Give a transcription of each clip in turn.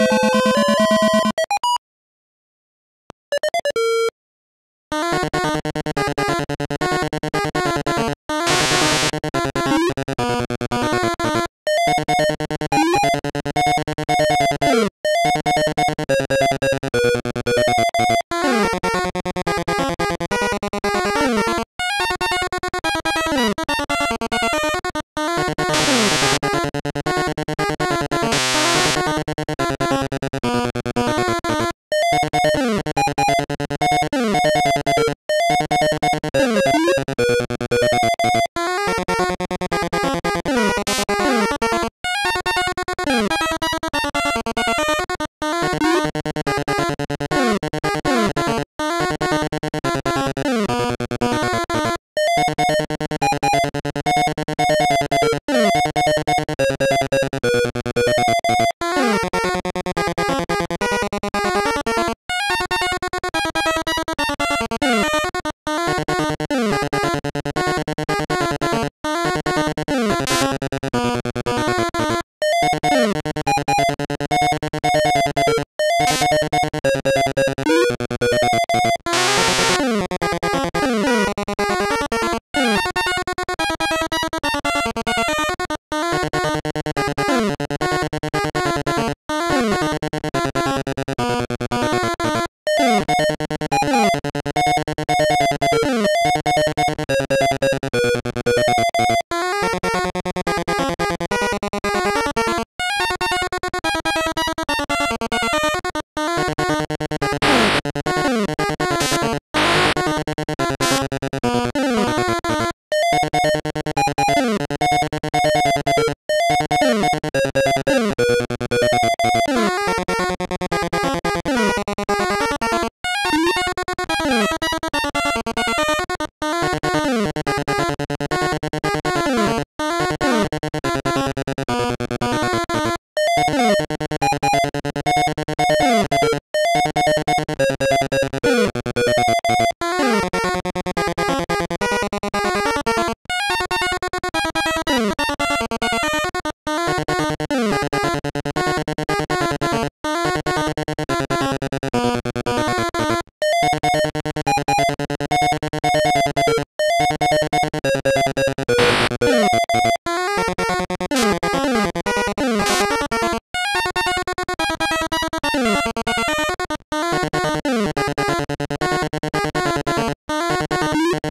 you uh,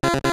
Uh...